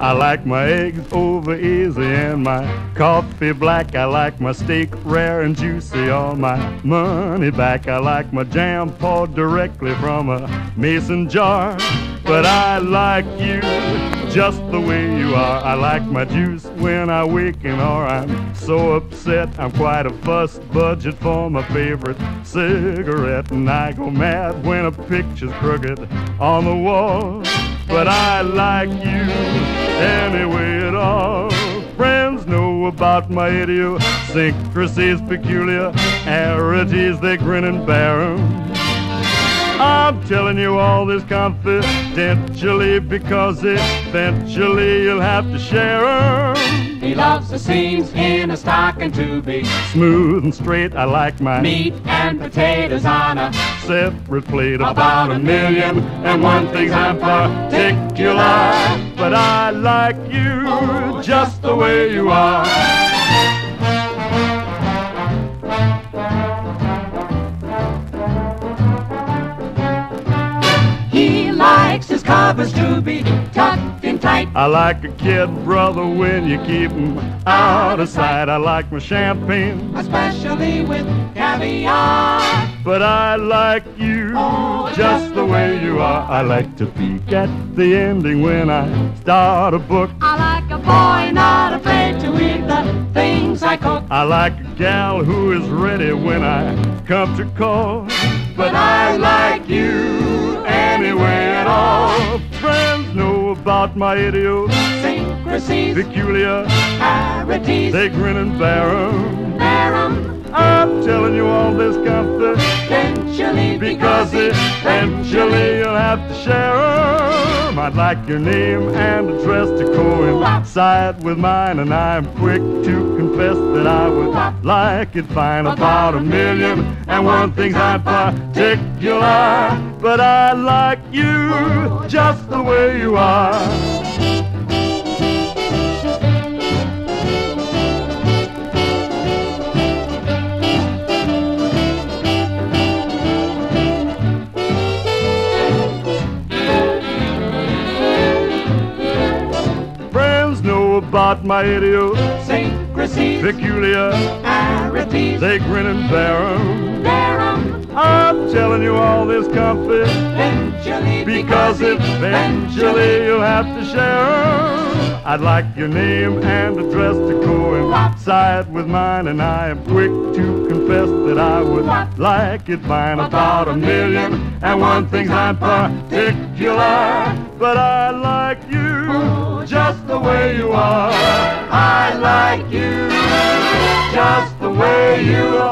I like my eggs over easy and my coffee black. I like my steak rare and juicy, all my money back. I like my jam poured directly from a mason jar. But I like you just the way you are. I like my juice when I waken or I'm so upset. I'm quite a fuss budget for my favorite cigarette. And I go mad when a picture's crooked on the wall. But I like you anyway at all. Friends know about my idiosyncrasies, peculiarities, they grin and bear 'em. I'm telling you all this confidentially because eventually you'll have to share 'em. He loves the seams in a stocking to be smooth and straight. I like my meat and potatoes on a separate plate. About a million and one things I'm particular, but I like you just the way you are. Covers to be tucked tight. I like a kid brother when you keep him out of sight. I like my champagne, especially with caviar. But I like you oh, just the way you are. I like to peek at the ending when I start a book. I like a boy not afraid to eat the things I cook. I like a gal who is ready when I come to call. But I like you anyway all. Friends know about my idiosyncrasies, peculiarities. They grin and bear 'em. Bear 'em. I'm telling you all this confidentially because, because eventually you'll have to share 'em. I'd like your name and address to coincide with mine, and I'm quick to confess that I would like it fine. About a million and one things I'm particular, but I like you just the way you are. Friends know about my idiosyncrasies, peculiarities. They grin and bear 'em. I'm telling you all this confidentially because eventually you'll have to share. I'd like your name and address to coincide with mine, and I am quick to confess that I would like it fine. About a million and one things I'm particular, but I like you oh, just the way you are. I like you just the way you are.